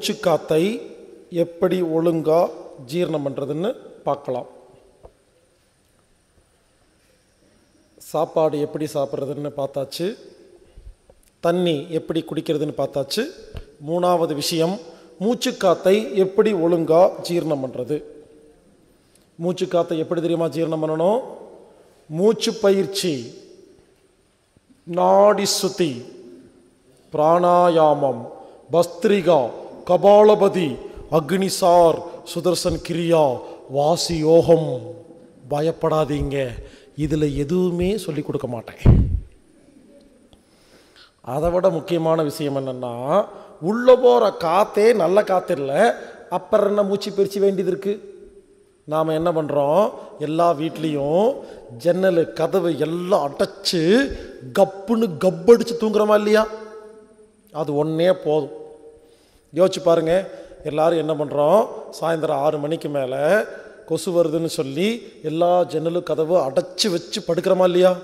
மூச்சுக்காத்தை எப்படி ஒழுங்கா ஜீரணம் பண்ணுறதுன்னு பார்க்கலாம். சாப்பாடு எப்படி சாப்பிட்றதுன்னு பார்த்தாச்சு. தண்ணி எப்படி குடிக்கிறதுன்னு பார்த்தாச்சு. மூணாவது விஷயம் மூச்சுக்காத்தை எப்படி ஒழுங்கா ஜீரணம் பண்ணுறது மூச்சுக்காத்தை எப்படி தெரியுமா ஜீரணம் பண்ணணும்? மூச்சு பயிற்சி நாடி சுத்தி பிராணாயாமம் பஸ்திரிகா கபாலபதி அக்னிசார் சுதர்சன் கிரியா வாசி யோகம் பயப்படாதீங்க இதில் எதுவுமே சொல்லி கொடுக்க மாட்டேன் அதை விட முக்கியமான விஷயம் என்னென்னா உள்ளே போகிற காற்றே நல்ல காற்று இல்லை அப்புறம் என்ன மூச்சு பிரித்து வேண்டியது இருக்குது நாம் என்ன பண்ணுறோம் எல்லா வீட்லேயும் ஜன்னல் கதவு எல்லாம் அடைச்சு கப்புன்னு கப்படிச்சு தூங்குறோமா இல்லையா அது ஒன்றே போதும் யோசிச்சு பாருங்க. எல்லாரும் என்ன பண்ணுறோம் சாயந்தரம் ஆறு மணிக்கு மேலே கொசு வருதுன்னு சொல்லி எல்லா ஜன்னலும் கதவு அடைச்சி வச்சு படுக்கிறோமா இல்லையா?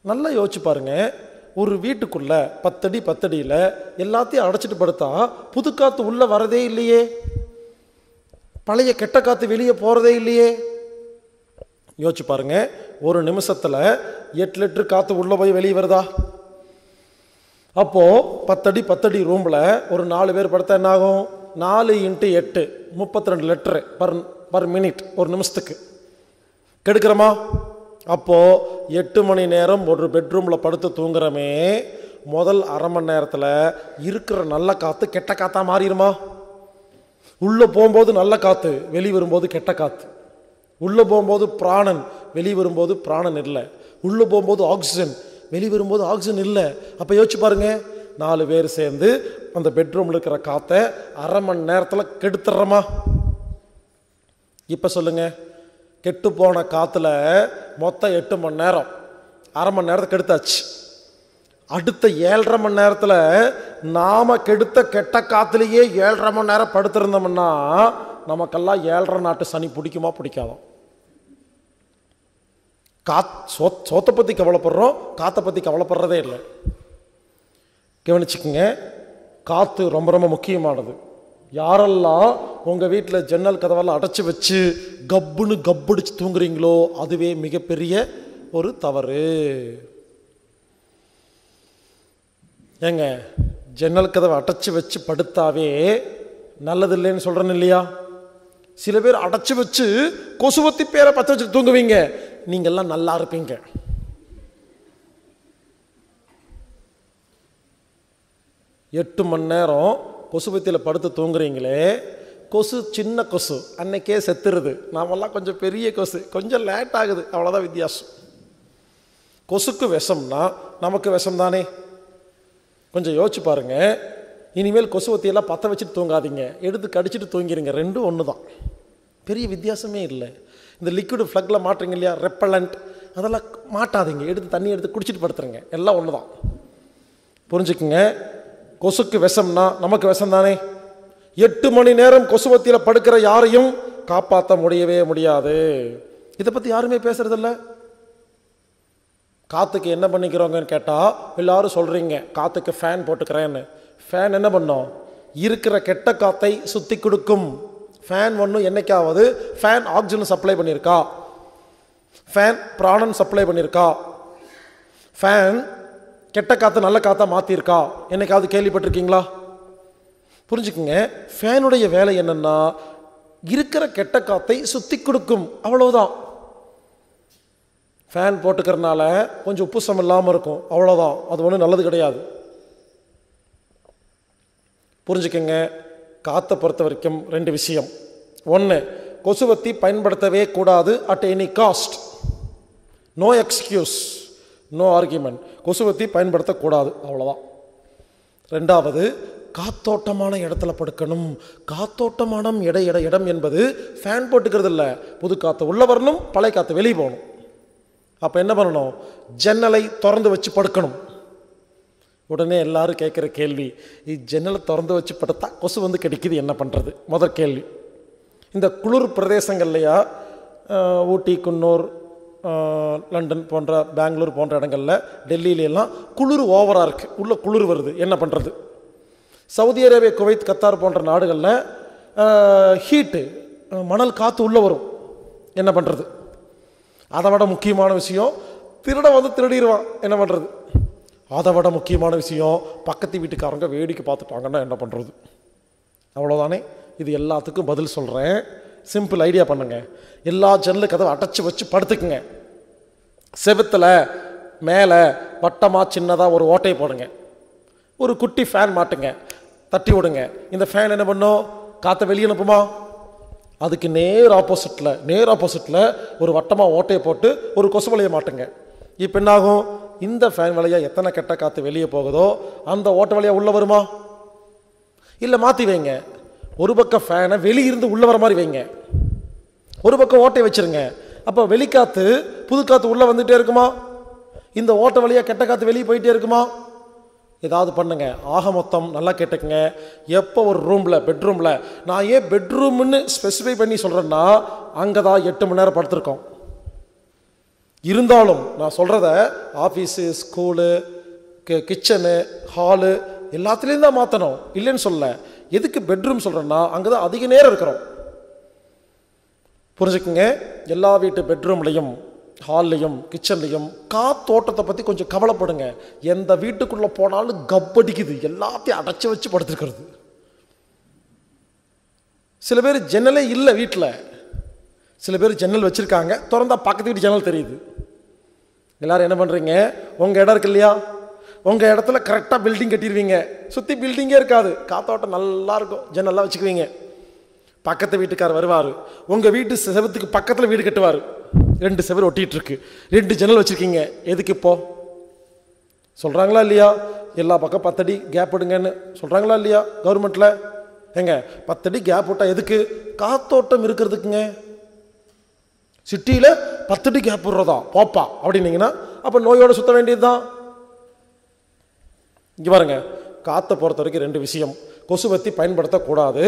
நல்லா யோசிச்சு பாருங்க. ஒரு வீட்டுக்குள்ளே பத்தடி பத்தடியில் எல்லாத்தையும் அடைச்சிட்டு படுத்தா புது காற்று உள்ளே வரதே இல்லையே. பழைய கெட்ட காற்று வெளியே போகிறதே இல்லையே. யோசிச்சு பாருங்க. ஒரு நிமிஷத்தில் எட்டு லிட்டரு காற்று உள்ளே போய் வெளியே வருதா? அப்போது பத்தடி பத்தடி ரூமில் ஒரு நாலு பேர் படுத்தா என்ன ஆகும் நாலு இன்ட்டு எட்டு முப்பத்தி ரெண்டு லிட்டரு பர் பர் மினிட் ஒரு நிமிஷத்துக்கு. கெடுக்கிறோமா? அப்போது எட்டு மணி நேரம் ஒரு பெட்ரூமில் படுத்து தூங்குறமே முதல் அரை மணி நேரத்தில் இருக்கிற நல்ல காற்று கெட்ட காற்றாக மாறிடுமா? உள்ளே போகும்போது நல்ல காற்று வெளியே வரும்போது கெட்ட காற்று உள்ளே போகும்போது பிராணன் வெளியே வரும்போது பிராணன் இல்லை. உள்ளே போகும்போது ஆக்சிஜன் வெளியே வரும்போது ஆக்சிஜன் இல்லை. அப்போ யோசிச்சு பாருங்கள் நாலு பேர் சேர்ந்து அந்த பெட்ரூமில் இருக்கிற காற்றை அரை மணி நேரத்தில் கெடுத்துடுறோமா இப்போ சொல்லுங்கள் கெட்டு போன காற்றுல மொத்தம் எட்டு மணி நேரம். அரை மணி நேரத்தை கெடுத்தாச்சு. அடுத்த ஏழரை மணி நேரத்தில் நாம் கெடுத்த கெட்ட காற்றுலேயே ஏழரை மணி நேரம் படுத்திருந்தோம்னா நமக்கெல்லாம் ஏழரை நாட்டு சனி பிடிக்குமா பிடிக்காதோ? காத் சோ சோத்தை பற்றி கவலைப்படுறோம் காற்றை பற்றி கவலைப்படுறதே இல்லை. கவனிச்சுக்கோங்க காற்று ரொம்ப ரொம்ப முக்கியமானது. யாரெல்லாம் உங்கள் வீட்டில் ஜன்னல் கதவெல்லாம் அடைச்சி வச்சு கப்புன்னு கப்புடிச்சு தூங்குறீங்களோ அதுவே மிகப்பெரிய ஒரு தவறு. ஏங்க ஜன்னல் கதவை அடைச்சி வச்சு படுத்தாவே நல்லது இல்லைன்னு சொல்கிறேன்னு இல்லையா? சில பேர் அடைச்சி வச்சு கொசுவத்தி பேரை பற்ற வச்சு தூங்குவீங்க. நீங்கள்லாம் நல்லா இருப்பீங்க. எட்டு மணி நேரம் கொசுபத்தியில் படுத்து தூங்குறீங்களே. கொசு சின்ன கொசு அன்னைக்கே செத்துருது. நாமெல்லாம் கொஞ்சம் பெரிய கொசு கொஞ்சம் லேட் ஆகுது. அவ்வளோதான் வித்தியாசம். கொசுக்கு விஷம்னா நமக்கு விஷம் தானே? கொஞ்சம் யோசிச்சு பாருங்க. இனிமேல் கொசுவத்தியெல்லாம் பற்ற வச்சுட்டு தூங்காதீங்க. எடுத்து கடிச்சிட்டு தூங்கிடுங்க ரெண்டும் ஒன்று தான் பெரிய வித்தியாசமே இல்லை. இந்த லிக்விட் ஃப்ளக்கில் மாட்டுறீங்க இல்லையா? ரெப்பலண்ட் அதெல்லாம் மாட்டாதீங்க. எடுத்து தண்ணி எடுத்து குடிச்சிட்டு படுத்துருங்க. எல்லாம் ஒன்று தான் புரிஞ்சுக்குங்க? கொசுக்கு விஷம்னா நமக்கு விஷம் தானே எட்டு மணி நேரம் கொசுவத்தியில் படுக்கிற யாரையும் காப்பாற்ற முடியவே முடியாது. இதை பற்றி யாருமே பேசுறதில்ல. காற்றுக்கு என்ன பண்ணிக்கிறோங்கன்னு கேட்டால் எல்லாரும் சொல்கிறீங்க காற்றுக்கு ஃபேன் போட்டுக்கிறேன்னு. ஃபேன் என்ன பண்ணோம்? இருக்கிற கெட்ட காற்றை சுற்றி கொடுக்கும். ஃபேன் ஒன்று என்னைக்காவது ஃபேன் ஆக்சிஜன் சப்ளை பண்ணியிருக்கா? ஃபேன் பிராணன் சப்ளை பண்ணியிருக்கா? ஃபேன் கெட்ட காற்று நல்ல காற்றாக மாற்றிருக்கா என்னைக்காவது கேள்விப்பட்டிருக்கீங்களா? புரிஞ்சுக்குங்க. ஃபேனுடைய வேலை என்னென்னா இருக்கிற கெட்ட காற்றை சுற்றி கொடுக்கும். அவ்வளோதான் ஃபேன் போட்டுக்கிறனால கொஞ்சம் உப்புசம் இல்லாமல் இருக்கும். அவ்வளோதான் அது ஒன்றும் நல்லது கிடையாது. புரிஞ்சுக்கங்க. காற்றை பொறுத்த வரைக்கும் ரெண்டு விஷயம். ஒன்று கொசுவத்தி பயன்படுத்தவே கூடாது at any cost no excuse no argument கொசுவத்தி பயன்படுத்தக்கூடாது அவ்வளோதான் ரெண்டாவது காத்தோட்டமான இடத்துல படுக்கணும். காத்தோட்டமான இட இட இடம் என்பது ஃபேன் போட்டுக்கிறது இல்லை. புது காற்று உள்ளே வரணும் பழைய காற்று வெளியே போகணும். அப்போ என்ன பண்ணணும்? ஜன்னலை திறந்து வச்சு படுக்கணும். உடனே எல்லாரும் கேட்குற கேள்வி ஜன்னலை திறந்து வச்சு படுத்தா கொசு வந்து கிடைக்குது என்ன பண்ணுறது முதல் கேள்வி. இந்த குளிர் பிரதேசங்கள்லையா ஊட்டி குன்னூர் லண்டன் போன்ற பெங்களூர் போன்ற இடங்களில் டெல்லியில எல்லாம் குளிர் ஓவராக இருக்குது உள்ளே குளிர் வருது. என்ன பண்ணுறது சவுதி அரேபியா குவைத் கத்தார் போன்ற நாடுகளில் ஹீட்டு மணல் காற்று உள்ளே வரும். என்ன பண்ணுறது அதை விட முக்கியமான விஷயம் திருட வந்து திருடிடுவான் என்ன பண்ணுறது அதை விட முக்கியமான விஷயம் பக்கத்து வீட்டுக்காரங்க வேடிக்கை பார்த்துட்டாங்கன்னா என்ன பண்ணுறது அவ்வளோதானே இது எல்லாத்துக்கும் பதில் சொல்கிறேன் சிம்பிள் ஐடியா பண்ணுங்க. எல்லா ஜன்னல் கதவை அடைச்சி வச்சு படுத்துக்குங்க. செவுத்துல மேலே வட்டமாக சின்னதாக ஒரு ஓட்டையை போடுங்க. ஒரு குட்டி ஃபேன் மாட்டுங்க. தட்டி விடுங்க. இந்த ஃபேன் என்ன பண்ணும்? காற்றை வெளியே அனுப்புமா? அதுக்கு நேர் ஆப்போசிட்டில் நேர் ஆப்போசிட்டில் ஒரு வட்டமாக ஓட்டையை போட்டு ஒரு கொசு வலையை மாட்டுங்க. இப்போ என்னாகும்? இந்த ஃபேன் வழியாக எத்தனை கெட்ட காற்று வெளியே போகுதோ அந்த ஓட்டை வழியாக உள்ளே வருமா? இல்லை மாற்றி வைங்க. ஒரு பக்கம் ஃபேனை வெளியிருந்து உள்ளே வர மாதிரி வைங்க. ஒரு பக்கம் ஓட்டை வச்சிருங்க. அப்போ வெளிக்காற்று புது காற்று உள்ளே வந்துகிட்டே இருக்குமா? இந்த ஓட்டை வழியாக கெட்ட காற்று வெளியே போயிட்டே இருக்குமா? ஏதாவது பண்ணுங்க. ஆக மொத்தம் நல்லா கேட்டுக்குங்க. எப்போ ஒரு ரூமில் பெட்ரூமில் நான் ஏன் பெட்ரூம்னு ஸ்பெசிஃபை பண்ணி சொல்கிறேன்னா அங்கே தான் எட்டு மணி நேரம் படுத்திருக்கோம். இருந்தாலும் நான் சொல்கிறத ஆஃபீஸு ஸ்கூலு கிச்சனு ஹாலு எல்லாத்துலேயும் தான் மாற்றணும் இல்லைன்னு சொல்ல எதுக்கு பெட்ரூம் சொல்கிறேன்னா அங்கே தான் அதிக நேரம் இருக்கிறோம். புரிஞ்சுக்குங்க? எல்லா வீட்டு பெட்ரூம்லையும் ஹால்லையும் கிச்சன்லையும் காத்தோட்டத்தை பற்றி கொஞ்சம் கவலைப்படுங்க. எந்த வீட்டுக்குள்ளே போனாலும் கப்படிக்குது எல்லாத்தையும் அடைச்சி வச்சு படுத்துருக்கிறது. சில பேர் ஜன்னலே இல்லை வீட்டில் சில பேர் ஜன்னல் வச்சுருக்காங்க. திறந்தா பக்கத்து வீட்டு ஜன்னல் தெரியுது. எல்லாரும் என்ன பண்ணுறீங்க உங்கள் இடம் இருக்கு இல்லையா? உங்கள் இடத்துல கரெக்டாக பில்டிங் கட்டிடுவீங்க சுற்றி பில்டிங்கே இருக்காது. காத்தோட்டம் நல்லா இருக்கும். ஜன்னல்லாம் வச்சுக்குவீங்க. பக்கத்து வீட்டுக்கார் வருவார். உங்கள் வீட்டு செவத்துக்கு பக்கத்தில் வீடு கட்டுவார். ரெண்டு செவர் ஒட்டிகிட்ருக்கு ரெண்டு ஜன்னல் வச்சுருக்கீங்க. எதுக்கு இப்போ? சொல்கிறாங்களா இல்லையா? எல்லா பக்கம் பத்தடி கேப் விடுங்கன்னு சொல்கிறாங்களா இல்லையா கவர்மெண்ட்டில் ஏங்க பத்தடி கேப் விட்டால் எதுக்கு? காத்தோட்டம் இருக்கிறதுக்குங்க. சிட்டியில் பத்தடி கேப் விடுறதா? போப்பா. அப்படின்னீங்கன்னா அப்போ நோயோடு சுத்த வேண்டியது தான் இங்கே பாருங்க. காற்றை பொறுத்த வரைக்கும் ரெண்டு விஷயம். கொசுவத்தி பயன்படுத்தக்கூடாது.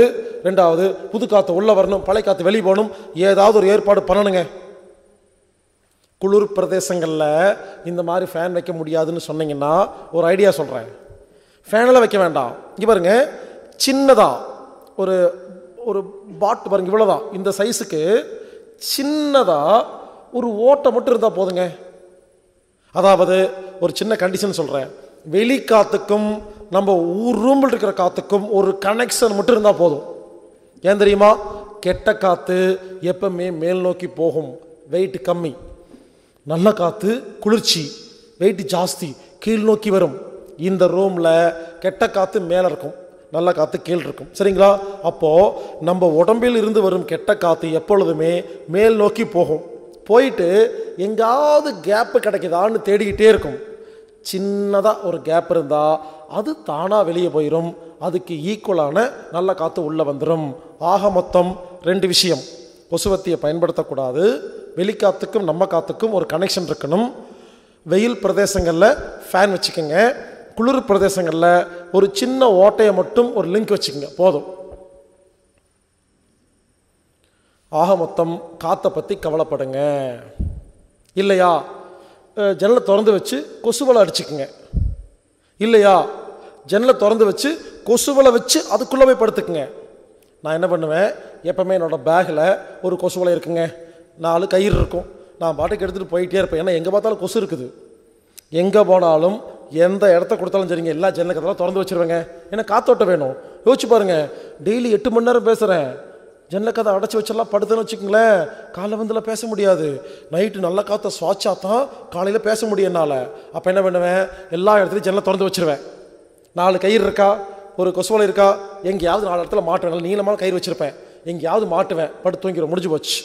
ரெண்டாவது புது காற்று உள்ளே வரணும் பழைய காற்று வெளியே போகணும். ஏதாவது ஒரு ஏற்பாடு பண்ணணுங்க. குளிர் பிரதேசங்களில் இந்த மாதிரி ஃபேன் வைக்க முடியாதுன்னு சொன்னீங்கன்னா ஒரு ஐடியா சொல்கிறேன் ஃபேனில் வைக்க வேண்டாம். இங்கே பாருங்க. சின்னதாக ஒரு ஒரு பாட் பாருங்க இவ்வளோதான் இந்த சைஸுக்கு சின்னதாக ஒரு ஓட்டை மட்டும் இருந்தால் போதுங்க. அதாவது ஒரு சின்ன கண்டிஷன் சொல்கிறேன் வெளி காத்துக்கும் நம்ம ஊர் ரூமில் இருக்கிற காத்துக்கும் ஒரு கனெக்ஷன் மட்டும் இருந்தால் போதும். ஏன் தெரியுமா? கெட்ட காற்று எப்பவுமே மேல் நோக்கி போகும். வெயிட் கம்மி. நல்ல காற்று குளிர்ச்சி. வெயிட் ஜாஸ்தி. கீழ் நோக்கி வரும். இந்த ரூமில் கெட்ட காற்று மேலே இருக்கும். நல்ல காற்று கீழ் இருக்கும் சரிங்களா? அப்போது நம்ம உடம்பில் இருந்து வரும் கெட்ட காற்று எப்பொழுதுமே மேல் நோக்கி போகும். போயிட்டு எங்காவது கேப்பு கிடைக்குதான்னு தேடிக்கிட்டே இருக்கும். சின்னதாக ஒரு கேப் இருந்தால் அது தானாக வெளியே போயிடும் அதுக்கு ஈக்குவலான நல்ல காற்று உள்ளே வந்துடும் ஆக மொத்தம் ரெண்டு விஷயம். கொசுவத்தியை பயன்படுத்தக்கூடாது. வெளிக்காத்துக்கும் நம்ம காற்றுக்கும் ஒரு கனெக்ஷன் இருக்கணும். வெயில் பிரதேசங்களில் ஃபேன் வச்சுக்கோங்க. குளிர் பிரதேசங்களில் ஒரு சின்ன ஓட்டையை மட்டும் ஒரு லிங்க் வச்சுக்கோங்க போதும். ஆக மொத்தம் காற்றை பற்றி கவலைப்படுங்க. இல்லையா? ஜன்னலை திறந்து வச்சு கொசுவலை அடிச்சுக்குங்க. இல்லையா? ஜன்னலை திறந்து வச்சு கொசுவலை வச்சு அதுக்குள்ளே போய் படுத்துக்குங்க. நான் என்ன பண்ணுவேன்? எப்போவுமே என்னோட பேக்கில் ஒரு கொசுவலை இருக்குங்க. நாலு கயிறு இருக்கும். நான் பாட்டுக்கு எடுத்துகிட்டு போயிட்டே இருப்பேன். ஏன்னா எங்கே பார்த்தாலும் கொசு இருக்குது. எங்கே போனாலும் எந்த இடத்த கொடுத்தாலும் சரிங்க எல்லா ஜன்னல் கதெல்லாம் திறந்து வச்சுருவேங்க. ஏன்னா காத்தோட்டம் வேணும். யோசிச்சு பாருங்க டெய்லி எட்டு மணி நேரம் பேசுகிறேன் ஜன்னல் கதை அடைச்சி வச்செல்லாம் படுத்துன்னு வச்சுக்கோங்களேன். காலை வந்துலாம் பேச முடியாது. நைட்டு நல்ல காற்றை சுவாச்சா தான் காலையில் பேச முடியும் என்னால். அப்போ என்ன பண்ணுவேன்? எல்லா இடத்துலையும் ஜன்னலை திறந்து வச்சிருவேன். நாலு கயிறு இருக்கா? ஒரு கொசுவலை இருக்கா? எங்கேயாவது நாலு இடத்துல மாட்டுவேன். நல்ல நீளமான கயிறு வச்சிருப்பேன். எங்கேயாவது மாட்டுவேன். படுத்து தூங்கிடும் முடிஞ்சு போச்சு.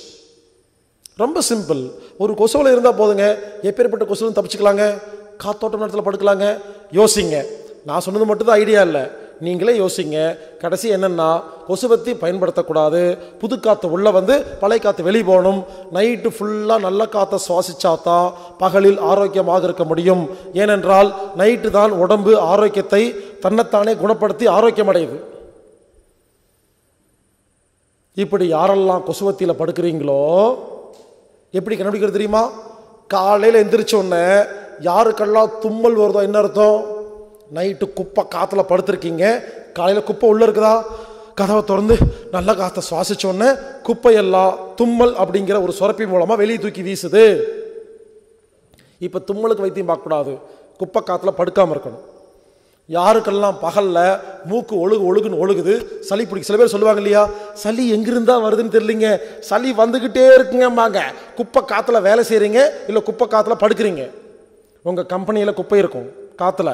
ரொம்ப சிம்பிள். ஒரு கொசுவில் இருந்தால் போதுங்க. எப்பேற்பட்ட கொசுவும் தப்பிச்சுக்கலாங்க. காத்தோட்டம் நேரத்தில் படுக்கலாங்க. யோசிங்க. நான் சொன்னது மட்டும்தான் ஐடியா இல்லை. நீங்களே யோசிங்க. கடைசி என்னென்னா கொசுவத்தி பயன்படுத்தக்கூடாது. புது காற்று உள்ளே வந்து பழைய காற்று வெளியே போகணும். நைட்டு ஃபுல்லாக நல்ல காற்றை சுவாசிச்சா தான் பகலில் ஆரோக்கியமாக இருக்க முடியும். ஏனென்றால் நைட்டு தான் உடம்பு ஆரோக்கியத்தை தன்னைத்தானே குணப்படுத்தி ஆரோக்கியமடையுது. இப்படி யாரெல்லாம் கொசுவத்தியில் படுக்கிறீங்களோ எப்படி கண்டுபிடிக்கிறது தெரியுமா? காலையில் எந்திரிச்சோன்னே உடனே யாருக்கெல்லாம் தும்மல் வருதோ என்ன அர்த்தம்? நைட்டு குப்பை காற்றுல படுத்திருக்கீங்க. காலையில் குப்பை உள்ளே இருக்குதா? கதவை திறந்து நல்ல காற்றை சுவாசிச்ச உடனே குப்பையெல்லாம் தும்மல் அப்படிங்கிற ஒரு சுரப்பி மூலமாக வெளியே தூக்கி வீசுது. இப்போ தும்மலுக்கு வைத்தியம் பார்க்கக்கூடாது. குப்பை காற்றுல படுக்காமல் இருக்கணும். யாருக்கெல்லாம் பகலில் மூக்கு ஒழுகு ஒழுகுன்னு ஒழுகுது சளி பிடிக்கும் சில பேர் சொல்லுவாங்க இல்லையா? சளி எங்கிருந்தா வருதுன்னு தெரியலிங்க. சளி வந்துக்கிட்டே இருக்குங்கம்பாங்க. குப்பை காற்றுல வேலை செய்கிறீங்க இல்லை குப்பை காற்றுல படுக்கிறீங்க? உங்கள் கம்பெனியில் குப்பை இருக்கும் காற்றுல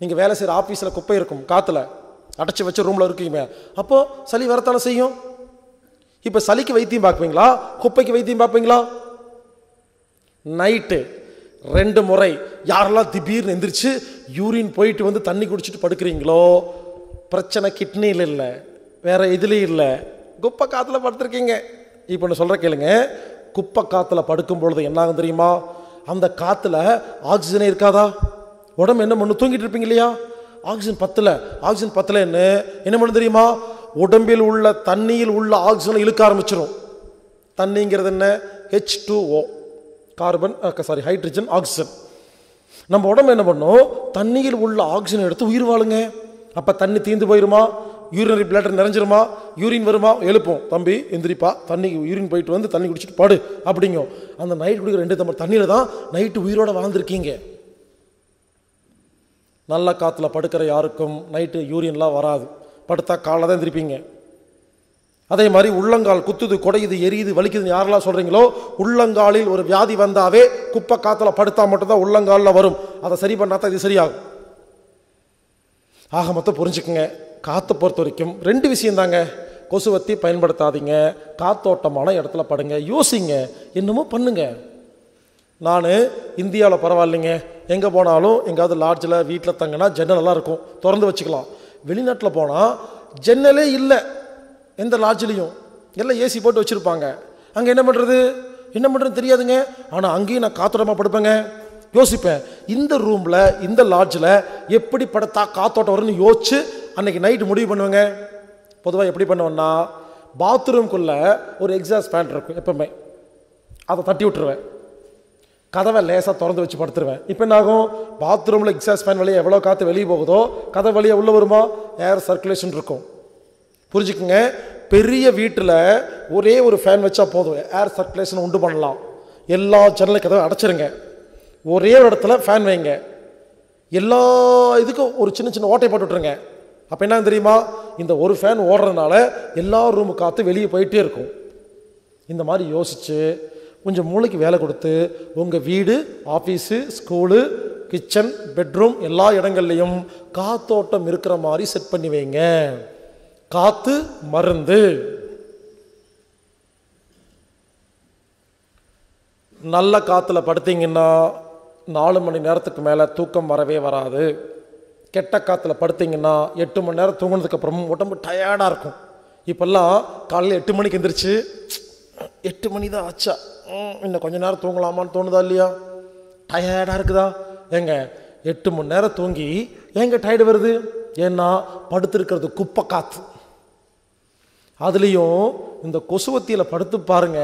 நீங்கள் வேலை செய்கிற ஆஃபீஸில் குப்பை இருக்கும் காற்றுல அடைச்சி வச்ச ரூமில் இருக்கீங்க. அப்போது சளி வரத்தானே செய்யும்? இப்போ சளிக்கு வைத்தியம் பார்ப்பீங்களா? குப்பைக்கு வைத்தியம் பார்ப்பீங்களா? நைட்டு ரெண்டு முறை யாரெல்லாம் திடீர்னு எந்திரிச்சு யூரின் போயிட்டு வந்து தண்ணி குடிச்சிட்டு படுக்கிறீங்களோ பிரச்சனை கிட்னியில் இல்லை வேறு இதுலேயும் இல்லை. குப்பை காற்றுல படுத்துருக்கீங்க. இப்போ நான் சொல்கிற கேளுங்க. குப்பை காற்றுல படுக்கும் பொழுது என்ன ஆகும் தெரியுமா? அந்த காற்றுல ஆக்சிஜனே இருக்காதா? உடம்பு என்ன பண்ணு? தூங்கிட்டு இருப்பீங்க இல்லையா? ஆக்சிஜன் பத்தல. ஆக்சிஜன் பத்தல என்ன? என்ன பண்ணு தெரியுமா? உடம்பில் உள்ள தண்ணியில் உள்ள ஆக்சிஜனை இழுக்க ஆரம்பிச்சிடும் தண்ணிங்கிறது என்ன? H two O carbon sorry hydrogen oxygen நம்ம உடம்பு என்ன பண்ணும்? தண்ணியில் உள்ள ஆக்சிஜன் எடுத்து உயிர் வாழுங்க. அப்போ தண்ணி தீந்து போயிருமா? Urinary platter நிறைஞ்சிருமா? யூரின் வருமா? எழுப்போம். தம்பி எந்திரிப்பா. தண்ணி யூரின் போயிட்டு வந்து தண்ணி குடிச்சிட்டு பாடு. அப்படிங்கும் அந்த நைட் குடிக்கிற ரெண்டு தம்பர் தண்ணியில் தான் நைட்டு உயிரோட வாழ்ந்துருக்கீங்க. நல்ல காற்றுல படுக்கிற யாருக்கும் நைட்டு யூரின்லாம் வராது. படுத்தா காலைல தான் எந்திரிப்பீங்க. அதே மாதிரி உள்ளங்கால் குத்துது குடையுது எரியுது வலிக்குதுன்னு யாரெல்லாம் சொல்கிறீங்களோ உள்ளங்காலில் ஒரு வியாதி வந்தாவே குப்பை காற்றுல படுத்தா மட்டும்தான் உள்ளங்காலில் வரும். அதை சரி பண்ணால் தான் இது சரியாகும். ஆக மொத்தம் புரிஞ்சுக்குங்க. காற்றை பொறுத்த வரைக்கும் ரெண்டு விஷயம் தாங்க கொசுவத்தி பயன்படுத்தாதீங்க. காத்தோட்டமான இடத்துல படுங்க. யோசிங்க. என்னமோ பண்ணுங்க. நான் இந்தியாவில் பரவாயில்லைங்க. எங்கே போனாலும் எங்கேயாவது லாட்ஜில் வீட்டில் தங்கினா ஜன்னலெல்லாம் இருக்கும். திறந்து வச்சுக்கலாம். வெளிநாட்டில் போனால் ஜன்னலே இல்லை. எந்த லாட்ஜ்லேயும் எல்லாம் ஏசி போட்டு வச்சுருப்பாங்க. அங்கே என்ன பண்ணுறது என்ன பண்ணுறதுன்னு தெரியாதுங்க. ஆனால் அங்கேயும் நான் காத்தோட்டமாக படுப்பேங்க. யோசிப்பேன். இந்த ரூமில் இந்த லாட்ஜில் எப்படி படுத்தா காத்தோட்டம் வரும்னு யோசிச்சு அன்னைக்கு நைட்டு முடிவு பண்ணுவேங்க. பொதுவாக எப்படி பண்ணுவேன்னா பாத்ரூம்குள்ளே ஒரு எக்ஸாஸ்ட் ஃபேன் இருக்கும் எப்பவுமே. அதை தட்டி விட்டுருவேன். கதவை லேசாக திறந்து வச்சு படுத்துருவேன். இப்போ என்ன ஆகும் பாத்ரூமில் எக்ஸாஸ்ட் ஃபேன் வழியாக எவ்வளோ காற்று வெளியே போகுதோ கதை வழியாக உள்ளே வருமா? ஏர் சர்க்குலேஷன் இருக்கும். புரிஞ்சுக்குங்க? பெரிய வீட்டில் ஒரே ஒரு ஃபேன் வச்சா போதும். ஏர் சர்க்குலேஷன் உண்டு பண்ணலாம். எல்லா ஜன்னல் கதவை அடைச்சிருங்க. ஒரே ஒரு இடத்துல ஃபேன் வைங்க. எல்லா இதுக்கும் ஒரு சின்ன சின்ன ஓட்டை போட்டு விட்ருங்க அப்போ என்ன தெரியுமா? இந்த ஒரு ஃபேன் ஓடுறதுனால எல்லா ரூமு காற்று வெளியே போயிட்டே இருக்கும். இந்த மாதிரி யோசித்து கொஞ்சம் மூளைக்கு வேலை கொடுத்து உங்கள் வீடு ஆஃபீஸு ஸ்கூலு கிச்சன் பெட்ரூம் எல்லா இடங்கள்லையும் காத்தோட்டம் இருக்கிற மாதிரி செட் பண்ணி வைங்க. காத்து மருந்து. நல்ல காற்றுல படுத்தீங்கன்னா நாலு மணி நேரத்துக்கு மேலே தூக்கம் வரவே வராது. கெட்ட காற்றுல படுத்தீங்கன்னா எட்டு மணி நேரம் தூங்கினதுக்கப்புறமும் உடம்பு டயர்டாக இருக்கும். இப்போல்லாம் காலையில் எட்டு மணிக்கு எந்திரிச்சு எட்டு மணி தான் ஆச்சா? ம், இன்னும் கொஞ்சம் நேரம் தூங்கலாமான்னு தோணுதா இல்லையா? டயர்டாக இருக்குதா? ஏங்க எட்டு மணி நேரம் தூங்கி ஏங்க டயர்டு வருது? ஏன்னா படுத்துருக்கிறது குப்பை காற்று அதுலேயும் இந்த கொசுவத்தியில் படுத்து பாருங்க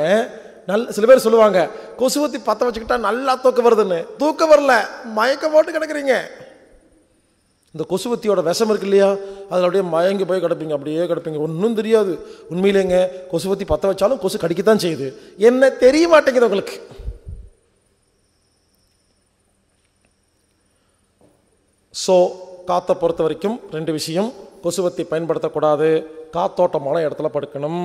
நல் சில பேர் சொல்லுவாங்க கொசுவத்தி பற்ற வச்சுக்கிட்டா நல்லா தூக்கம் வருதுன்னு. தூக்கம் வரல மயக்கம் போட்டு கிடக்குறீங்க. இந்த கொசுவத்தியோட விஷம் இருக்கு இல்லையா? அதில் அப்படியே மயங்கி போய் கிடப்பீங்க அப்படியே கிடப்பீங்க. ஒன்றும் தெரியாது. உண்மையிலேங்க கொசுவத்தி பற்ற வச்சாலும் கொசு கடிக்கத்தான் செய்யுது. என்ன தெரிய மாட்டேங்குது உங்களுக்கு? ஸோ காற்றை பொறுத்த வரைக்கும் ரெண்டு விஷயம். கொசுவத்தி பயன்படுத்தக்கூடாது. காத்தோட்டமான இடத்துல படுக்கணும்.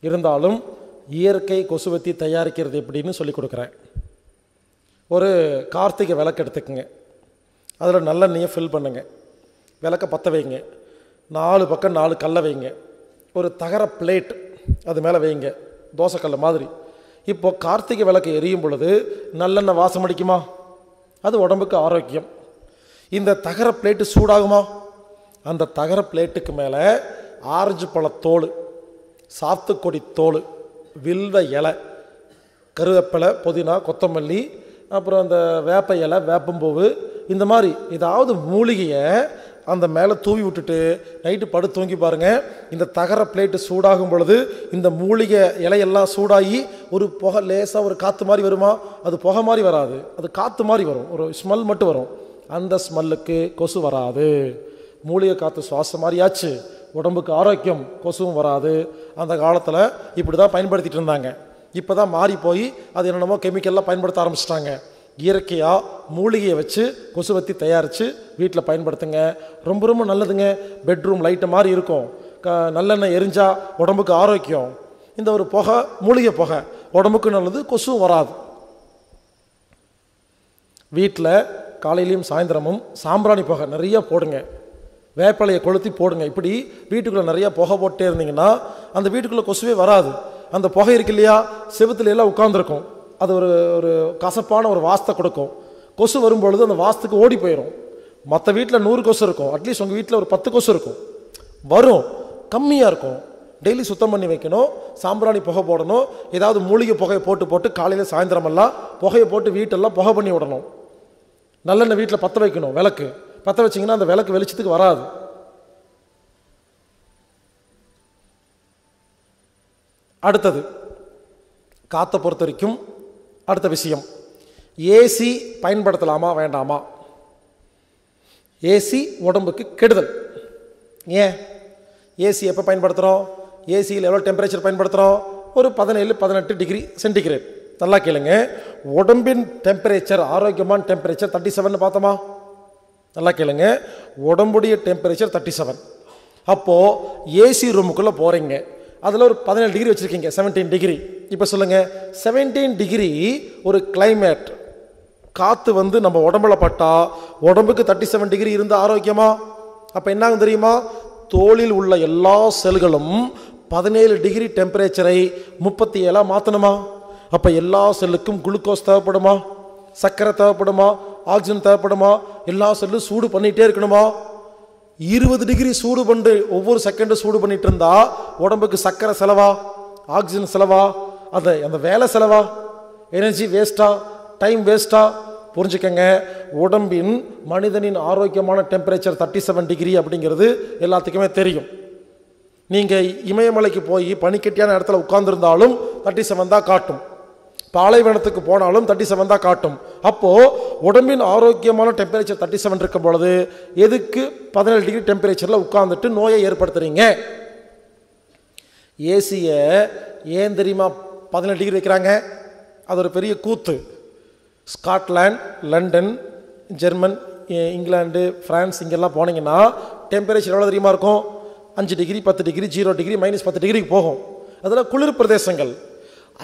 இருந்தாலும் இயற்கை கொசுவத்தி தயாரிக்கிறது எப்படின்னு சொல்லி கொடுக்குறேன். ஒரு கார்த்திகை விளக்கு எடுத்துக்கங்க. அதில் நல்லெண்ணெயை ஃபில் பண்ணுங்க. விளக்க பற்ற வைங்க. நாலு பக்கம் நாலு கல்லை வைங்க. ஒரு தகர பிளேட் அது மேலே வைங்க. தோசைக்கல்ல மாதிரி. இப்போ கார்த்திகை விளக்கு எரியும் பொழுது நல்லெண்ணெய் வாசம் அடிக்குமா? அது உடம்புக்கு ஆரோக்கியம். இந்த தகர பிளேட்டு சூடாகுமா? அந்த தகர பிளேட்டுக்கு மேலே ஆரஞ்சு பழத்தோல் சாத்துக்கொடி தோல் வில்வ இலை கருவேப்பிலை புதினா கொத்தமல்லி அப்புறம் அந்த வேப்ப இலை வேப்பம்பூவு இந்த மாதிரி ஏதாவது மூலிகையை அந்த மேலே தூவி விட்டுட்டு நைட்டு படு தூங்கி பாருங்கள் இந்த தகர பிளேட்டு சூடாகும் பொழுது இந்த மூலிகை இலையெல்லாம் சூடாகி ஒரு புகை லேசாக ஒரு காற்று மாதிரி வருமா? அது புகை மாதிரி வராது. அது காற்று மாதிரி வரும். ஒரு ஸ்மெல் மட்டும் வரும். அந்த ஸ்மெல்லுக்கு கொசு வராது. மூலிகை காற்று சுவாசம் மாதிரியாச்சு. உடம்புக்கு ஆரோக்கியம் கொசுவும் வராது. அந்த காலத்தில் இப்படி தான் பயன்படுத்திகிட்டு இருந்தாங்க. இப்போ தான் மாறி போய் அது என்னென்னமோ கெமிக்கல்லாம் பயன்படுத்த ஆரம்பிச்சிட்டாங்க. இயற்கையாக மூலிகையை வச்சு கொசுவத்தி தயாரித்து வீட்டில் பயன்படுத்துங்க. ரொம்ப ரொம்ப நல்லதுங்க. பெட்ரூம் லைட்டு மாதிரி இருக்கும். க நல்லெண்ணெய் எரிஞ்சால் உடம்புக்கு ஆரோக்கியம். இந்த ஒரு புகை மூலிகை புகை. உடம்புக்கு நல்லது கொசுவும் வராது. வீட்டில் காலையிலையும் சாயந்தரமும் சாம்பிராணி புகை நிறைய போடுங்க. வேப்பிலையை கொளுத்தி போடுங்க. இப்படி வீட்டுக்குள்ளே நிறைய புகை போட்டே இருந்தீங்கன்னா அந்த வீட்டுக்குள்ளே கொசுவே வராது. அந்த புகை இருக்கு இல்லையா? செவத்துல எல்லாம் உட்காந்துருக்கும் அது ஒரு ஒரு கசப்பான ஒரு வாசத்தை கொடுக்கும். கொசு வரும்பொழுது அந்த வாசத்துக்கு ஓடி போயிடும் மற்ற வீட்டில் நூறு கொசு இருக்கும். அட்லீஸ்ட் உங்கள் வீட்டில் ஒரு பத்து கொசு இருக்கும். வரும். கம்மியாக இருக்கும். டெய்லி சுத்தம் பண்ணி வைக்கணும். சாம்பிராணி புகை போடணும். ஏதாவது மூலிகை புகையை போட்டு போட்டு காலையில் சாயந்தரமெல்லாம் புகையை போட்டு வீட்டெல்லாம் புகை பண்ணி விடணும். நல்லெண்ணெய் வீட்டில் பற்ற வைக்கணும். விளக்கு. பற்ற வச்சிங்கன்னா அந்த விளக்கு வெளிச்சத்துக்கு வராது. அடுத்தது. காற்றை பொறுத்த வரைக்கும் அடுத்த விஷயம். ஏசி பயன்படுத்தலாமா வேண்டாமா? ஏசி உடம்புக்கு கெடுதல். ஏன்? ஏசி எப்போ பயன்படுத்துகிறோம் ஏசியில் எவ்வளோ டெம்பரேச்சர் பயன்படுத்துகிறோம் ஒரு பதினேழு பதினெட்டு டிகிரி சென்டிகிரேட் நல்லா கேளுங்க. உடம்பின் டெம்பரேச்சர் ஆரோக்கியமான டெம்பரேச்சர் தேர்ட்டி செவன் பார்த்தோமா? நல்லா கேளுங்க. உடம்புடைய டெம்பரேச்சர் தேர்ட்டி செவன் அப்போது ஏசி ரூமுக்குள்ளே போகிறீங்க அதில் ஒரு பதினேழு டிகிரி வச்சுருக்கீங்க செவன்டீன் டிகிரி இப்போ சொல்லுங்கள் செவன்டீன் டிகிரி ஒரு கிளைமேட் காற்று வந்து நம்ம உடம்புல பட்டா உடம்புக்கு தேர்ட்டி செவன் டிகிரி இருந்த ஆரோக்கியமா? அப்போ என்னாகும் தெரியுமா? தோளில் உள்ள எல்லா செல்களும் பதினேழு டிகிரி டெம்பரேச்சரை முப்பத்தி ஏழாக மாற்றணுமா அப்போ எல்லா செல்லுக்கும் குளுக்கோஸ் தேவைப்படுமா? சர்க்கரை தேவைப்படுமா? ஆக்சிஜன் தேவைப்படுமா? எல்லா செல்லும் சூடு பண்ணிகிட்டே இருக்கணுமா? இருபது டிகிரி சூடு பண்ணி ஒவ்வொரு செகண்டும் சூடு பண்ணிட்டு இருந்தா உடம்புக்கு சர்க்கரை செலவா? ஆக்சிஜன் செலவா? அந்த அந்த வேலை செலவா? எனர்ஜி வேஸ்டா டைம் வேஸ்டா புரிஞ்சுக்கங்க. உடம்பின் மனிதனின் ஆரோக்கியமான டெம்பரேச்சர் தேர்ட்டி செவன் டிகிரி அப்படிங்கிறது எல்லாத்துக்குமே தெரியும். நீங்கள் இமயமலைக்கு போய் பனிக்கட்டியான இடத்துல உட்காந்துருந்தாலும் தேர்ட்டி செவன் தான் காட்டும். பாலைவனத்துக்கு போனாலும் தேர்ட்டி செவன் தான் காட்டும். அப்போது உடம்பின் ஆரோக்கியமான டெம்பரேச்சர் தேர்ட்டி செவன் இருக்கும் பொழுது எதுக்கு பதினேழு டிகிரி டெம்பரேச்சரில் உட்காந்துட்டு நோயை ஏற்படுத்துறீங்க? ஏசியை ஏன் தெரியுமா பதினேழு டிகிரி வைக்கிறாங்க? அது ஒரு பெரிய கூத்து. Scotland London German England England France இங்கெல்லாம் போனீங்கன்னா டெம்பரேச்சர் எவ்வளோ தெரியுமா இருக்கும்? அஞ்சு டிகிரி பத்து டிகிரி ஜீரோ டிகிரி மைனஸ் பத்து டிகிரிக்கு போகும். அதெல்லாம் குளிர் பிரதேசங்கள்.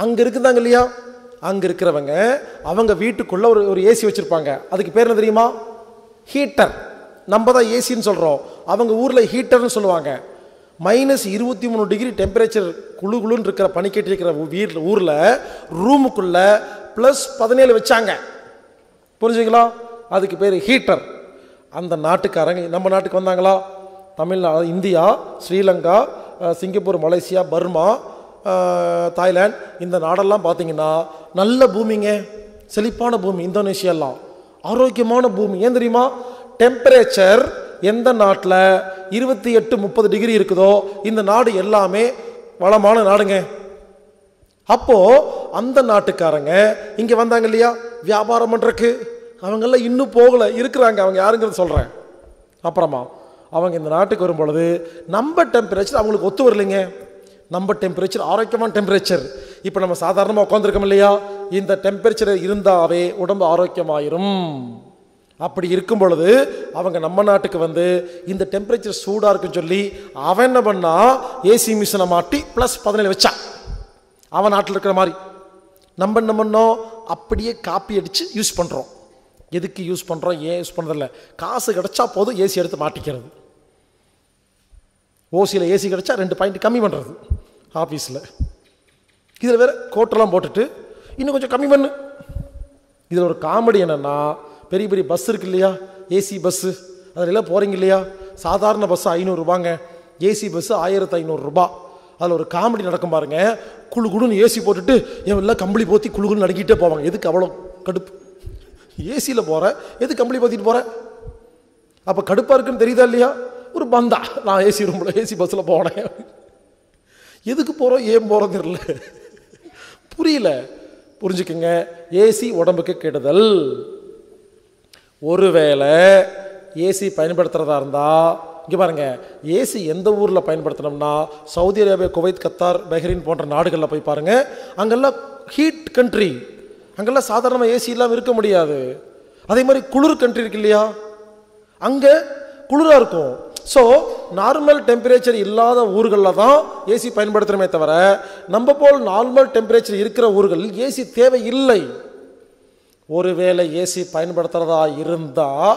அங்கே இருக்குதாங்க இல்லையா? அங்கே இருக்கிறவங்க அவங்க வீட்டுக்குள்ளே ஒரு ஒரு ஏசி வச்சுருப்பாங்க. அதுக்கு பேர் என்ன தெரியுமா? ஹீட்டர் நம்ம தான் ஏசின்னு சொல்கிறோம் அவங்க ஊரில் ஹீட்டர்னு சொல்லுவாங்க. மைனஸ் இருபத்தி மூணு டிகிரி டெம்பரேச்சர் குழு குளுன்னு இருக்கிற பனிக்கட்டி இருக்கிற வீட்டில் ஊரில் ரூமுக்குள்ளே ப்ளஸ் பதினேழு வச்சாங்க. புரிஞ்சுங்களா? அதுக்கு பேர் ஹீட்டர் அந்த நாட்டுக்காரங்க நம்ம நாட்டுக்கு வந்தாங்களா? Tamil Nadu India Sri Lanka Singapore Malaysia Burma Thailand இந்த நாடெல்லாம் பார்த்தீங்கன்னா நல்ல பூமிங்க. செழிப்பான பூமி இந்தோனேஷியாலாம். ஆரோக்கியமான பூமி. ஏன் தெரியுமா? டெம்பரேச்சர் எந்த நாட்டில் இருபத்தி எட்டு முப்பது டிகிரி இருக்குதோ இந்த நாடு எல்லாமே வளமான நாடுங்க. அப்போது அந்த நாட்டுக்காரங்க இங்கே வந்தாங்க இல்லையா? வியாபாரம் பண்ணுறக்கு அவங்கெல்லாம் இன்னும் போகலை. இருக்கிறாங்க. அவங்க யாருங்கிறது சொல்கிறேன் அப்புறமா அவங்க இந்த நாட்டுக்கு வரும் பொழுது நம்ம டெம்பரேச்சர் அவங்களுக்கு ஒத்து வரலைங்க. நம்ம டெம்பரேச்சர் ஆரோக்கியமான டெம்பரேச்சர் இப்போ நம்ம சாதாரணமாக உட்காந்துருக்கோம் இல்லையா? இந்த டெம்பரேச்சர் இருந்தாவே உடம்பு ஆரோக்கியமாயிரும். அப்படி இருக்கும் பொழுது அவங்க நம்ம நாட்டுக்கு வந்து இந்த டெம்பரேச்சர் சூடாக இருக்குன்னு சொல்லி அவன் என்ன பண்ணா ஏசி மிஷினை மாட்டி ப்ளஸ் பதினேழு வச்சான் அவன் நாட்டில் இருக்கிற மாதிரி. நம்ம என்ன பண்ணோம்? அப்படியே காப்பி அடித்து யூஸ் பண்ணுறோம் எதுக்கு யூஸ் பண்ணுறோம் ஏன் யூஸ் பண்ணுறதில்ல காசு கிடச்சா போதும் ஏசி எடுத்து மாட்டிக்கிறது. ஓசியில் ஏசி கிடச்சா ரெண்டு பாயிண்ட் கம்மி பண்ணுறது ஆஃபீஸில் இதில் வேறு கோட்டெல்லாம் போட்டுட்டு இன்னும் கொஞ்சம் கம்மி பண்ணு. இதில் ஒரு காமெடி என்னென்னா பெரிய பெரிய பஸ் இருக்கு இல்லையா? ஏசி பஸ்ஸு அதிலெல்லாம் போகிறீங்க இல்லையா? சாதாரண பஸ்ஸு ஐநூறுரூபாங்க ஏசி பஸ்ஸு ஆயிரத்து ஐநூறுரூபா அதில் ஒரு காமெடி நடக்கும் பாருங்க. குழு குழுன்னு ஏசி போட்டுட்டு எல்லாம் கம்பளி போத்தி குழுகுன்னு நடுக்கிட்டே போவாங்க. எதுக்கு அவ்வளோ கடுப்பு? ஏசியில் போகிற எது கம்பளி போற்றிட்டு போகிற அப்போ கடுப்பாக இருக்குன்னு தெரியுதா இல்லையா? ஒரு பந்தா. நான் ஏசி ரூமில் ஏசி பஸ்ஸில் போனேன். எதுக்கு போகிறோம் ஏன் போகிறோம் தெரியல. புரியல. புரிஞ்சுக்குங்க. ஏசி உடம்புக்கு கெடுதல். ஒருவேளை ஏசி பயன்படுத்துகிறதா இருந்தால் இங்கே பாருங்கள் ஏசி எந்த ஊரில் பயன்படுத்தினோம்னா Saudi Arabia Kuwait Qatar Bahrain போன்ற நாடுகளில் போய் பாருங்கள் அங்கெல்லாம் ஹீட் கண்ட்ரி அங்கெல்லாம் சாதாரணமாக ஏசி இல்லாமல் இருக்க முடியாது. அதே மாதிரி குளிர் கண்ட்ரி இருக்கு இல்லையா? அங்கே குளிராக இருக்கும். ஸோ நார்மல் டெம்பரேச்சர் இல்லாத ஊர்களில் தான் ஏசி பயன்படுத்துகிறோமே தவிர நம்ம போல் நார்மல் டெம்பரேச்சர் இருக்கிற ஊர்களில் ஏசி தேவை இல்லை ஒருவேளை ஏசி பயன்படுத்துகிறதா இருந்தால்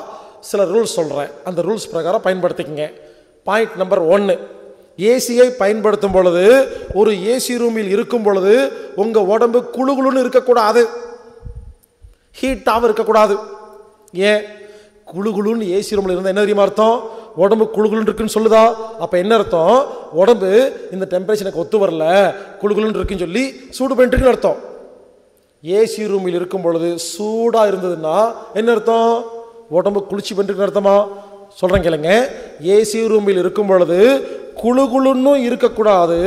சில ரூல்ஸ் சொல்கிறேன் அந்த ரூல்ஸ் பிரகாரம் பயன்படுத்திக்கங்க. பாயிண்ட் நம்பர் ஒன்று ஏசியை பயன்படுத்தும் பொழுது ஒரு ஏசி ரூமில் இருக்கும் பொழுது உங்கள் உடம்பு குளுகுளுன்னு இருக்கக்கூடாது. ஹீட்டாகவும் இருக்கக்கூடாது. ஏன்? குளுகுளுன்னு ஏசி ரூமில் இருந்தால் என்ன தெரியுமா அர்த்தம்? உடம்பு குழுகுலுன்னு இருக்குன்னு சொல்லுதா? அப்போ என்ன அர்த்தம்? உடம்பு இந்த டெம்பரேச்சர் எனக்கு ஒத்து வரல குழுகுலுன்னு இருக்குன்னு சொல்லி சூடு பண்ணிட்டுருக்குன்னு அர்த்தம். ஏசி ரூமில் இருக்கும் பொழுது சூடாக இருந்ததுன்னா என்ன அர்த்தம்? உடம்பு குளிச்சு பண்ணிருக்குன்னு அர்த்தமா? சொல்கிறேன் கேளுங்க. ஏசி ரூமில் இருக்கும் பொழுது குளுகுளுன்னு இருக்கக்கூடாது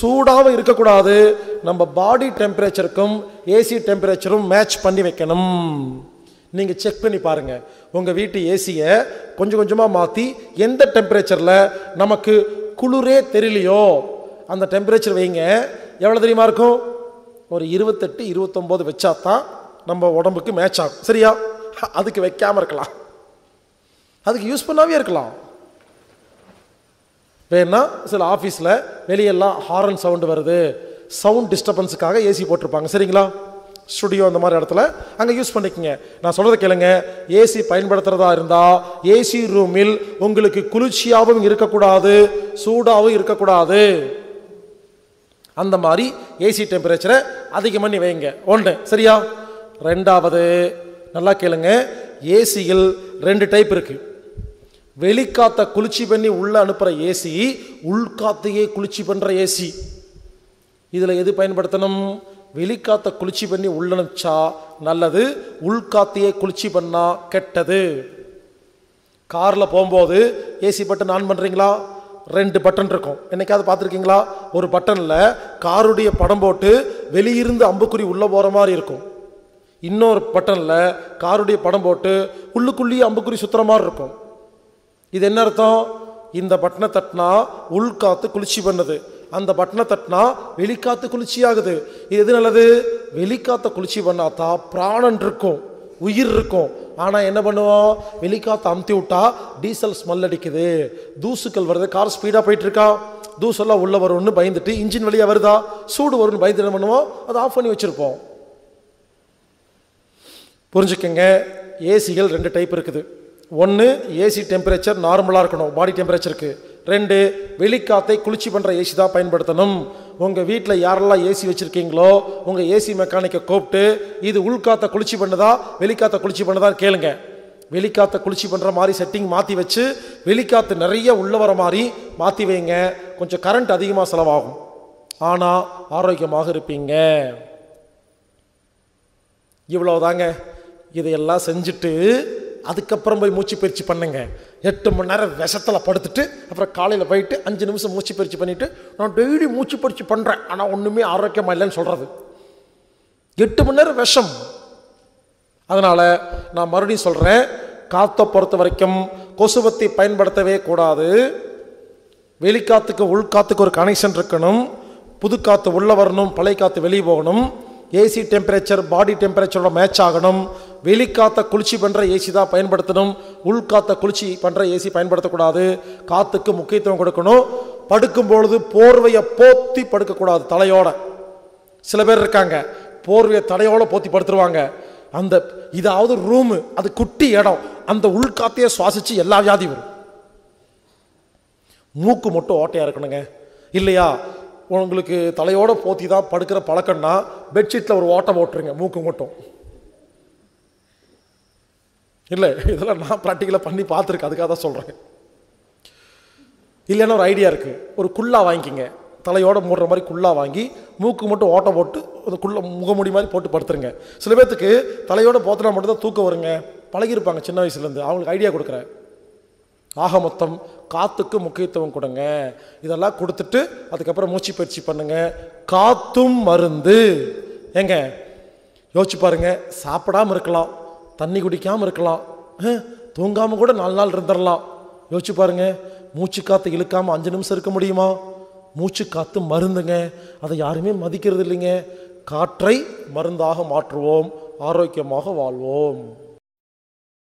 சூடாகவும் இருக்கக்கூடாது. நம்ம பாடி டெம்பரேச்சருக்கும் ஏசி டெம்பரேச்சரும் மேட்ச் பண்ணி வைக்கணும். நீங்கள் செக் பண்ணி பாருங்கள் உங்கள் வீட்டு ஏசியை கொஞ்சம் கொஞ்சமாக மாற்றி எந்த டெம்பரேச்சரில் நமக்கு குளிரே தெரியலையோ அந்த டெம்பரேச்சர் வைங்க. எவ்வளோ தெரியுமா இருக்கும்? ஒரு இருபத்தெட்டு இருபத்தொம்போது வச்சா தான் நம்ம உடம்புக்கு மேட்ச் ஆகும். சரியா? அதுக்கு வைக்காமல் இருக்கலாம். அதுக்கு யூஸ் பண்ணாவே இருக்கலாம். வேணா சில ஆஃபீஸில் வெளியெல்லாம் ஹாரன் சவுண்டு வருது. சவுண்ட் டிஸ்டர்பன்ஸுக்காக ஏசி போட்டிருப்பாங்க. சரிங்களா? ஸ்டுடியோ அந்த மாதிரி இடத்துல அங்கே யூஸ் பண்ணிக்கங்க. நான் சொல்கிறத கேளுங்க. ஏசி பயன்படுத்துகிறதா இருந்தால் ஏசி ரூமில் உங்களுக்கு குளிர்ச்சியாகவும் இருக்கக்கூடாது சூடாகவும் இருக்கக்கூடாது. அந்த மாதிரி ஏசி டெம்பரேச்சரை அதிகம் பண்ணி வைங்க. ஒன்று சரியா? ரெண்டாவது நல்லா கேளுங்க. ஏசியில் ரெண்டு டைப் இருக்குது வெளிக்காத்த குளிர்ச்சி பண்ணி உள்ளே அனுப்புகிற ஏசி உள்காத்தையே குளிர்ச்சி பண்ணுற ஏசி இதில் எது பயன்படுத்தணும்? வெளிக்காத்த குளிர்ச்சி பண்ணி உள்ள நல்லது. உள்காத்தையே குளிர்ச்சி பண்ணால் கெட்டது. காரில் போகும்போது ஏசி பட்டன் ஆன் பண்ணுறீங்களா ரெண்டு பட்டன் இருக்கும். என்னைக்காவது பார்த்துருக்கீங்களா? ஒரு பட்டனில் காருடைய படம் போட்டு வெளியிருந்து அம்புக்குறி உள்ளே போகிற மாதிரி இருக்கும். இன்னொரு பட்டனில் காருடைய படம் போட்டு உள்ளுக்குள்ளேயே அம்புக்குறி சுற்றுற மாதிரி இருக்கும். இது என்ன அர்த்தம்? இந்த பட்டனை தட்டினா உள்காத்து குளிர்ச்சி பண்ணுது. அந்த பட்டனை தட்டினா வெளிக்காத்து குளிர்ச்சி ஆகுது இது எது நல்லது? வெளிக்காத்த குளிர்ச்சி பண்ணாத்தா பிராணன் இருக்கும் உயிர் இருக்கும். ஆனால் என்ன பண்ணுவோம்? வெளிக்காத்த அமுத்தி விட்டா டீசல் ஸ்மெல் அடிக்குது. தூசுக்கள் வருது. கார் ஸ்பீடாக போயிட்டு இருக்கா தூசெல்லாம் உள்ளே வரும்னு பயந்துட்டு இன்ஜின் வழியாக வருதா? சூடு வரும்னு பயந்து என்ன பண்ணுவோம்? அதை ஆஃப் பண்ணி வச்சுருப்போம். புரிஞ்சுக்கங்க. ஏசிகள் ரெண்டு டைப் இருக்குது. ஒன்று ஏசி டெம்பரேச்சர் நார்மலாக இருக்கணும். பாடி டெம்பரேச்சருக்கு ரெண்டு வெளிக்காத்தை குளிர்ச்சி பண்ணுற ஏசி தான் பயன்படுத்தணும். உங்கள் வீட்டில் யாரெல்லாம் ஏசி வச்சுருக்கீங்களோ உங்கள் ஏசி மெக்கானிக்கை கூப்பிட்டு இது உள்காத்த குளிர்ச்சி பண்ணுதா வெளிக்காத்த குளிர்ச்சி பண்ணுதா கேளுங்க. வெளிக்காற்ற குளிர்ச்சி பண்ணுற மாதிரி செட்டிங் மாற்றி வச்சு வெளிக்காத்து நிறைய உள்ள வர மாதிரி மாற்றி வைங்க. கொஞ்சம் கரண்ட் அதிகமாக செலவாகும். ஆனால் ஆரோக்கியமாக இருப்பீங்க. இவ்வளோதாங்க இதையெல்லாம் செஞ்சுட்டு அதுக்கப்புறம் போய் மூச்சு பயிற்சி பண்ணுங்க. எட்டு மணி நேரம் விஷத்தில் படுத்துட்டு அப்புறம் காலையில் போயிட்டு அஞ்சு நிமிஷம் மூச்சு பயிற்சி பண்ணிவிட்டு நான் டெய்லி மூச்சு பயிற்சி பண்ணுறேன் ஆனால் ஒன்றுமே ஆரோக்கியமாக இல்லைன்னு சொல்கிறது எட்டு மணி நேரம் விஷம். அதனால் நான் மறுபடியும் சொல்கிறேன் காற்றை பொறுத்த வரைக்கும் கொசுவத்தி பயன்படுத்தவே கூடாது. வெளிக்காத்துக்கு உள்காத்துக்கு ஒரு கனெக்ஷன் இருக்கணும். புது காற்று உள்ளே வரணும் பழைய காற்று வெளியே போகணும். ஏசி டெம்பரேச்சர் பாடி டெம்பரேச்சரோட மேட்ச் ஆகணும். வெளிக்காத்த குளிர்ச்சி பண்ணுற ஏசி தான் பயன்படுத்தணும். உள்காத்த குளிர்ச்சி பண்ணுற ஏசி பயன்படுத்தக்கூடாது. காற்றுக்கு முக்கியத்துவம் கொடுக்கணும். படுக்கும் பொழுது போர்வையை போத்தி படுக்கக்கூடாது தலையோட. சில பேர் இருக்காங்க போர்வையை தலையோட போத்தி படுத்துருவாங்க. அந்த இதாவது ரூமு அது குட்டி இடம். அந்த உள்காத்தையே சுவாசிச்சு எல்லா வியாதி வரும். மூக்கு மட்டும் ஓட்டையாக இருக்கணுங்க. இல்லையா? உங்களுக்கு தலையோட போத்தி தான் படுக்கிற பழக்கம்னா பெட்ஷீட்டில் ஒரு ஓட்டை போட்டுருங்க மூக்கு மட்டும். இல்லை இதெல்லாம் நான் ப்ராக்டிக்கலாக பண்ணி பார்த்துருக்கேன் அதுக்காக தான் சொல்கிறேன் இல்லைன்னா ஒரு ஐடியா இருக்குது ஒரு குல்லா வாங்கிக்கிங்க. தலையோட மூடுற மாதிரி குல்லா வாங்கி மூக்கு மட்டும் ஓட்டை போட்டு அது குள்ள முகமுடி மாதிரி போட்டு படுத்துருங்க. சில பேர்த்துக்கு தலையோட போத்தினா மட்டும் தான் தூக்கம் வருங்க. பழகிருப்பாங்க சின்ன வயசுலேருந்து அவங்களுக்கு ஐடியா கொடுக்குறேன். ஆக மொத்தம் காத்துக்கு முக்கியத்துவம் கொடுங்க. இதெல்லாம் கொடுத்துட்டு அதுக்கப்புறம் மூச்சு பயிற்சி பண்ணுங்க. காத்தும் மருந்து. ஏங்க யோசிச்சு பாருங்க சாப்பிடாம இருக்கலாம் தண்ணி குடிக்காமல் இருக்கலாம் அஹ், தூங்காம கூட நாலு நாள் இருந்துடலாம். யோசிச்சு பாருங்க மூச்சு காற்று இழுக்காமல் அஞ்சு நிமிஷம் இருக்க முடியுமா? மூச்சு காற்று மருந்துங்க. அதை யாருமே மதிக்கிறது இல்லைங்க. காற்றை மருந்தாக மாற்றுவோம் ஆரோக்கியமாக வாழ்வோம்.